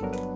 うん。